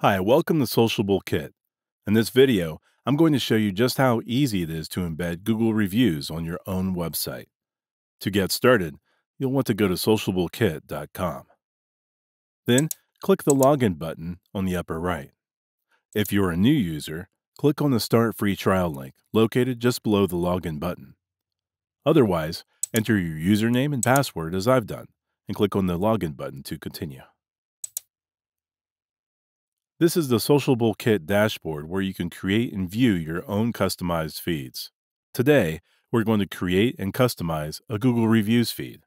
Hi, welcome to Sociable Kit. In this video, I'm going to show you just how easy it is to embed Google reviews on your own website. To get started, you'll want to go to sociablekit.com. Then, click the Login button on the upper right. If you're a new user, click on the Start Free Trial link located just below the Login button. Otherwise, enter your username and password as I've done, and click on the Login button to continue. This is the Sociable Kit dashboard where you can create and view your own customized feeds. Today, we're going to create and customize a Google Reviews feed.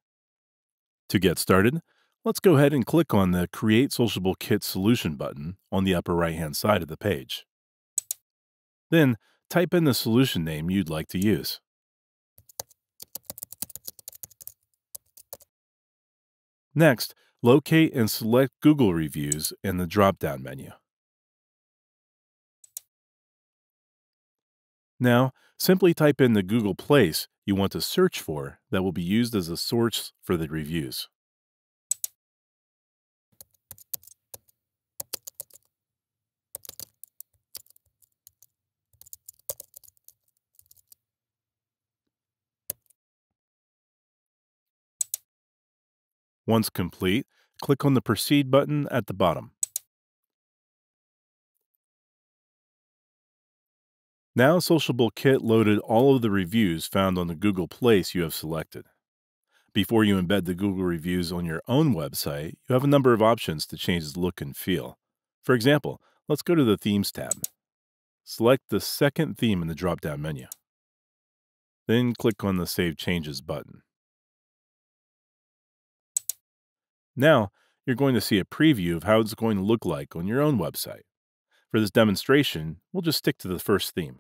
To get started, let's go ahead and click on the Create Sociable Kit Solution button on the upper right-hand side of the page. Then, type in the solution name you'd like to use. Next, locate and select Google Reviews in the drop-down menu. Now, simply type in the Google place you want to search for that will be used as a source for the reviews. Once complete, click on the Proceed button at the bottom. Now Sociable Kit loaded all of the reviews found on the Google Place you have selected. Before you embed the Google reviews on your own website, you have a number of options to change the look and feel. For example, let's go to the Themes tab. Select the second theme in the drop-down menu. Then click on the Save Changes button. Now, you're going to see a preview of how it's going to look like on your own website. For this demonstration, we'll just stick to the first theme.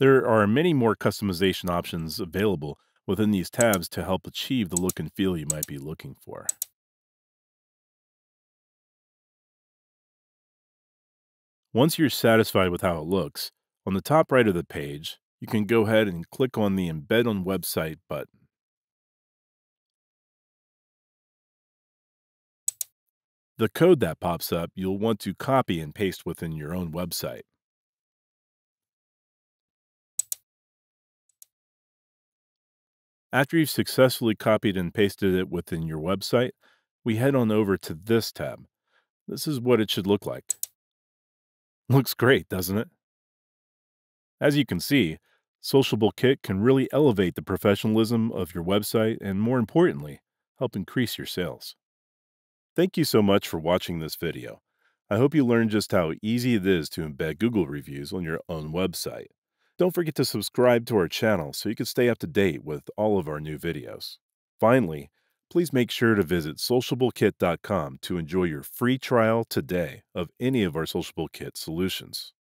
There are many more customization options available within these tabs to help achieve the look and feel you might be looking for. Once you're satisfied with how it looks, on the top right of the page, you can go ahead and click on the Embed on Website button. The code that pops up, you'll want to copy and paste within your own website. After you've successfully copied and pasted it within your website, we head on over to this tab. This is what it should look like. Looks great, doesn't it? As you can see, Sociable Kit can really elevate the professionalism of your website and, more importantly, help increase your sales. Thank you so much for watching this video. I hope you learned just how easy it is to embed Google reviews on your own website. Don't forget to subscribe to our channel so you can stay up to date with all of our new videos. Finally, please make sure to visit sociablekit.com to enjoy your free trial today of any of our Sociable Kit solutions.